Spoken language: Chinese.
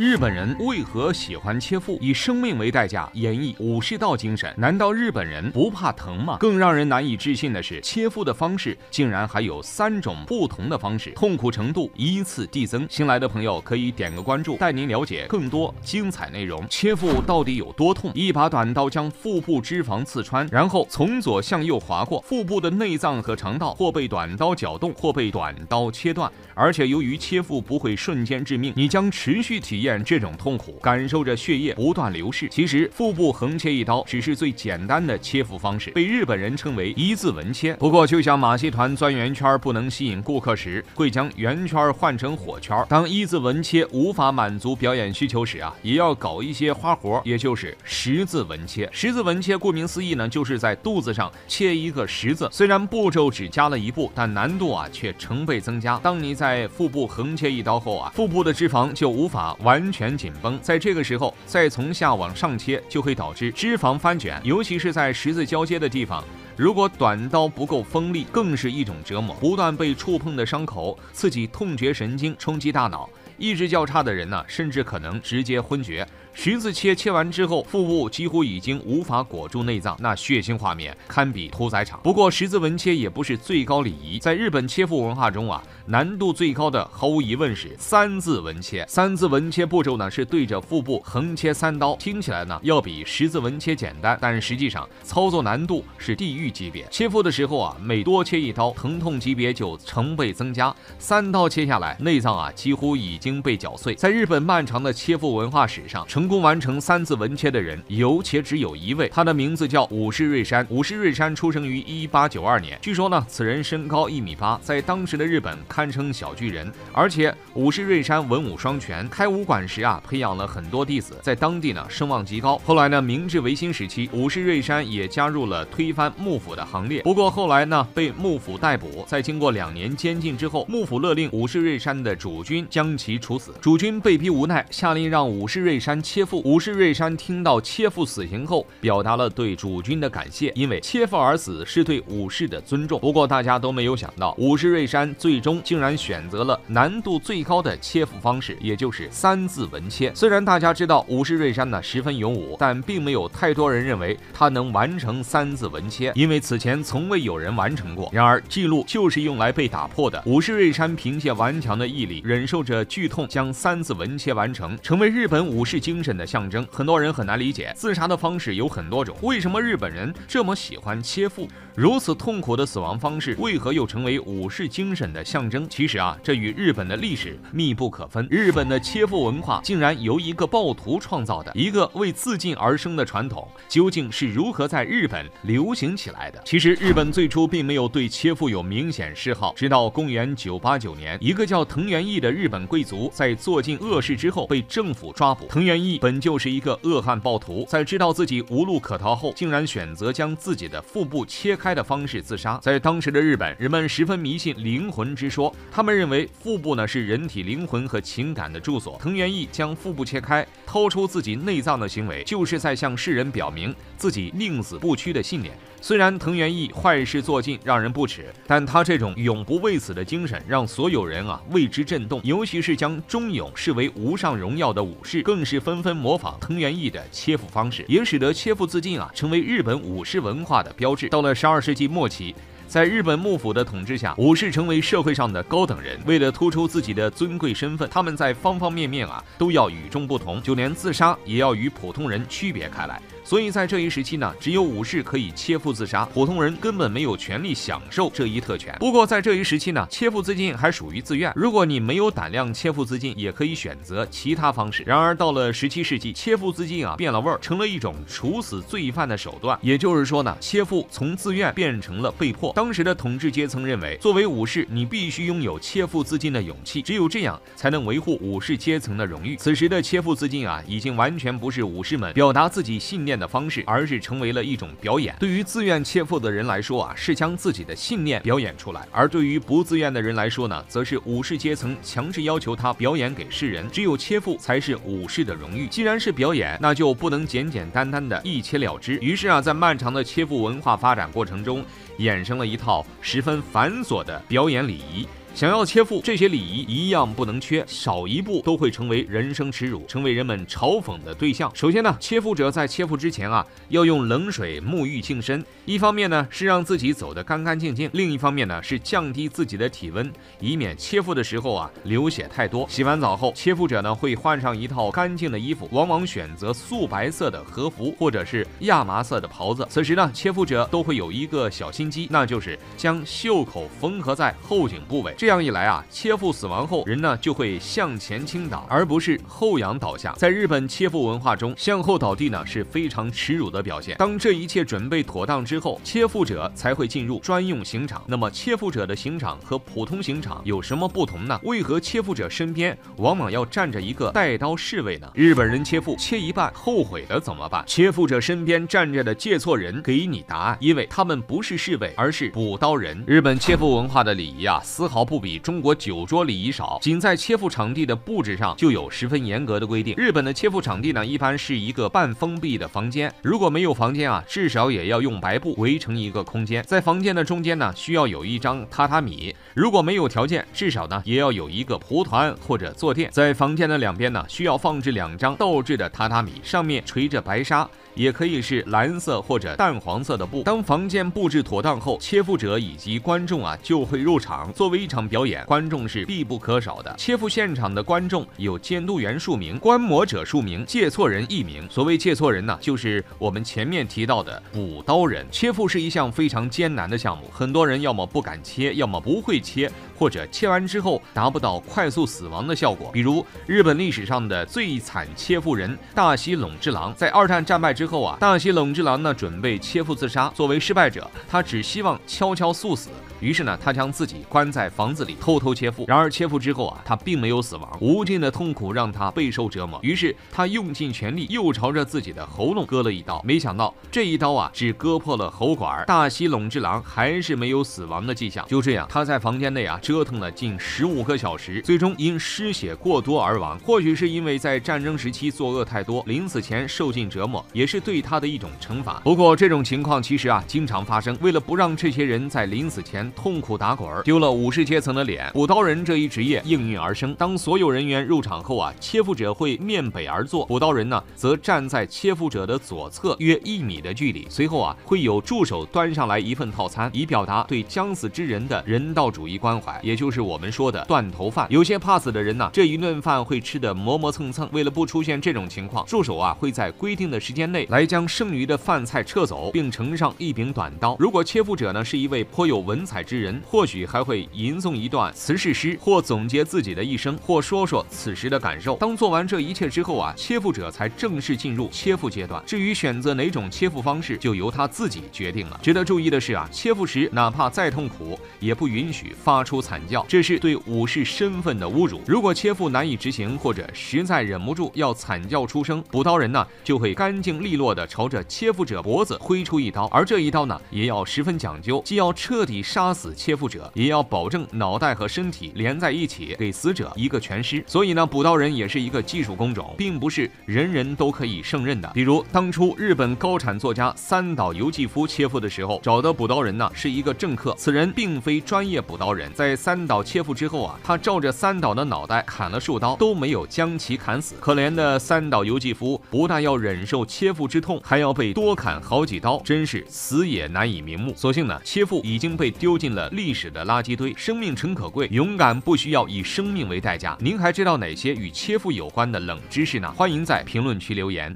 日本人为何喜欢切腹，以生命为代价演绎武士道精神？难道日本人不怕疼吗？更让人难以置信的是，切腹的方式竟然还有三种不同的方式，痛苦程度依次递增。新来的朋友可以点个关注，带您了解更多精彩内容。切腹到底有多痛？一把短刀将腹部脂肪刺穿，然后从左向右划过，腹部的内脏和肠道或被短刀搅动，或被短刀切断。而且由于切腹不会瞬间致命，你将持续体验。这种痛苦，感受着血液不断流逝。其实腹部横切一刀只是最简单的切腹方式，被日本人称为一字纹切。不过，就像马戏团钻圆圈不能吸引顾客时，会将圆圈换成火圈。当一字纹切无法满足表演需求时啊，也要搞一些花活，也就是十字纹切。十字纹切顾名思义呢，就是在肚子上切一个十字。虽然步骤只加了一步，但难度啊却成倍增加。当你在腹部横切一刀后啊，腹部的脂肪就无法完。完全紧绷，在这个时候再从下往上切，就会导致脂肪翻卷，尤其是在十字交接的地方，如果短刀不够锋利，更是一种折磨。不断被触碰的伤口刺激痛觉神经，冲击大脑，意志较差的人呢，甚至可能直接昏厥。十字切切完之后，腹部几乎已经无法裹住内脏，那血腥画面堪比屠宰场。不过，十字纹切也不是最高礼仪，在日本切腹文化中啊，难度最高的毫无疑问是三字纹切。三字纹切步骤呢是对着腹部横切三刀，听起来呢要比十字纹切简单，但实际上操作难度是地狱级别。切腹的时候啊，每多切一刀，疼痛级别就成倍增加。三刀切下来，内脏啊几乎已经被绞碎。在日本漫长的切腹文化史上，成功完成三字纹切的人有且只有一位，他的名字叫武士瑞山。武士瑞山出生于一八九二年，据说呢，此人身高一米八，在当时的日本堪称小巨人。而且武士瑞山文武双全，开武馆时啊，培养了很多弟子，在当地呢声望极高。后来呢，明治维新时期，武士瑞山也加入了推翻幕府的行列。不过后来呢，被幕府逮捕，在经过两年监禁之后，幕府勒令武士瑞山的主君将其处死。主君被逼无奈，下令让武士瑞山。切腹，武士瑞山听到切腹死刑后，表达了对主君的感谢，因为切腹而死是对武士的尊重。不过大家都没有想到，武士瑞山最终竟然选择了难度最高的切腹方式，也就是三字纹切。虽然大家知道武士瑞山呢十分勇武，但并没有太多人认为他能完成三字纹切，因为此前从未有人完成过。然而记录就是用来被打破的。武士瑞山凭借顽强的毅力，忍受着剧痛，将三字纹切完成，成为日本武士精。精神的象征，很多人很难理解。自杀的方式有很多种，为什么日本人这么喜欢切腹？如此痛苦的死亡方式，为何又成为武士精神的象征？其实啊，这与日本的历史密不可分。日本的切腹文化竟然由一个暴徒创造的，一个为自尽而生的传统，究竟是如何在日本流行起来的？其实，日本最初并没有对切腹有明显嗜好，直到公元989年，一个叫藤原义的日本贵族在做尽恶事之后被政府抓捕。藤原义。本就是一个恶汉暴徒，在知道自己无路可逃后，竟然选择将自己的腹部切开的方式自杀。在当时的日本，人们十分迷信灵魂之说，他们认为腹部呢是人体灵魂和情感的住所。藤原义将腹部切开，掏出自己内脏的行为，就是在向世人表明自己宁死不屈的信念。虽然藤原义坏事做尽，让人不齿，但他这种永不畏死的精神，让所有人啊为之震动。尤其是将忠勇视为无上荣耀的武士，更是纷纷模仿藤原义的切腹方式，也使得切腹自尽啊成为日本武士文化的标志。到了十二世纪末期。在日本幕府的统治下，武士成为社会上的高等人。为了突出自己的尊贵身份，他们在方方面面啊都要与众不同，就连自杀也要与普通人区别开来。所以在这一时期呢，只有武士可以切腹自杀，普通人根本没有权利享受这一特权。不过在这一时期呢，切腹自尽还属于自愿，如果你没有胆量切腹自尽，也可以选择其他方式。然而到了十七世纪，切腹自尽啊变了味儿，成了一种处死罪犯的手段。也就是说呢，切腹从自愿变成了被迫。当时的统治阶层认为，作为武士，你必须拥有切腹自尽的勇气，只有这样才能维护武士阶层的荣誉。此时的切腹自尽啊，已经完全不是武士们表达自己信念的方式，而是成为了一种表演。对于自愿切腹的人来说啊，是将自己的信念表演出来；而对于不自愿的人来说呢，则是武士阶层强制要求他表演给世人。只有切腹才是武士的荣誉。既然是表演，那就不能简简单单的一切了之。于是啊，在漫长的切腹文化发展过程中，衍生了一套十分繁琐的表演礼仪。想要切腹，这些礼仪一样不能缺，少一步都会成为人生耻辱，成为人们嘲讽的对象。首先呢，切腹者在切腹之前啊，要用冷水沐浴净身，一方面呢是让自己走得干干净净，另一方面呢是降低自己的体温，以免切腹的时候啊流血太多。洗完澡后，切腹者呢会换上一套干净的衣服，往往选择素白色的和服或者是亚麻色的袍子。此时呢，切腹者都会有一个小心机，那就是将袖口缝合在后颈部位。这样一来啊，切腹死亡后，人呢就会向前倾倒，而不是后仰倒下。在日本切腹文化中，向后倒地呢是非常耻辱的表现。当这一切准备妥当之后，切腹者才会进入专用刑场。那么，切腹者的刑场和普通刑场有什么不同呢？为何切腹者身边往往要站着一个带刀侍卫呢？日本人切腹切一半，后悔的怎么办？切腹者身边站着的借错人给你答案，因为他们不是侍卫，而是补刀人。日本切腹文化的礼仪啊，丝毫不比中国酒桌礼仪少。仅在切腹场地的布置上就有十分严格的规定。日本的切腹场地呢，一般是一个半封闭的房间，如果没有房间啊，至少也要用白布围成一个空间。在房间的中间呢，需要有一张榻榻米。如果没有条件，至少呢也要有一个蒲团或者坐垫。在房间的两边呢，需要放置两张倒置的榻榻米，上面垂着白纱。也可以是蓝色或者淡黄色的布。当房间布置妥当后，切腹者以及观众啊就会入场。作为一场表演，观众是必不可少的。切腹现场的观众有监督员数名，观摩者数名，借错人一名。所谓借错人呢，就是我们前面提到的补刀人。切腹是一项非常艰难的项目，很多人要么不敢切，要么不会切，或者切完之后达不到快速死亡的效果。比如日本历史上的最惨切腹人大西隆之郎，在二战战败。之后后啊，大西冷之郎呢准备切腹自杀。作为失败者，他只希望悄悄速死。于是呢，他将自己关在房子里，偷偷切腹。然而切腹之后啊，他并没有死亡，无尽的痛苦让他备受折磨。于是他用尽全力，又朝着自己的喉咙割了一刀。没想到这一刀啊，只割破了喉管。大西隆之郎还是没有死亡的迹象。就这样，他在房间内啊折腾了近十五个小时，最终因失血过多而亡。或许是因为在战争时期作恶太多，临死前受尽折磨，也是对他的一种惩罚。不过这种情况其实啊经常发生。为了不让这些人在临死前，痛苦打滚，丢了武士阶层的脸。补刀人这一职业应运而生。当所有人员入场后啊，切腹者会面北而坐，补刀人呢则站在切腹者的左侧约一米的距离。随后啊，会有助手端上来一份套餐，以表达对将死之人的人道主义关怀，也就是我们说的断头饭。有些怕死的人呢，这一顿饭会吃得磨磨蹭蹭。为了不出现这种情况，助手啊会在规定的时间内来将剩余的饭菜撤走，并呈上一柄短刀。如果切腹者呢是一位颇有文采之人，或许还会吟诵一段辞世诗，或总结自己的一生，或说说此时的感受。当做完这一切之后啊，切腹者才正式进入切腹阶段。至于选择哪种切腹方式，就由他自己决定了。值得注意的是啊，切腹时哪怕再痛苦，也不允许发出惨叫，这是对武士身份的侮辱。如果切腹难以执行，或者实在忍不住要惨叫出声，补刀人呢就会干净利利落的朝着切腹者脖子挥出一刀，而这一刀呢也要十分讲究，既要彻底杀死切腹者，也要保证脑袋和身体连在一起，给死者一个全尸。所以呢，补刀人也是一个技术工种，并不是人人都可以胜任的。比如当初日本高产作家三岛由纪夫切腹的时候，找的补刀人呢是一个政客，此人并非专业补刀人。在三岛切腹之后啊，他照着三岛的脑袋砍了数刀，都没有将其砍死。可怜的三岛由纪夫不但要忍受切腹腹之痛，还要被多砍好几刀，真是死也难以瞑目。所幸呢，切腹已经被丢进了历史的垃圾堆。生命诚可贵，勇敢不需要以生命为代价。您还知道哪些与切腹有关的冷知识呢？欢迎在评论区留言。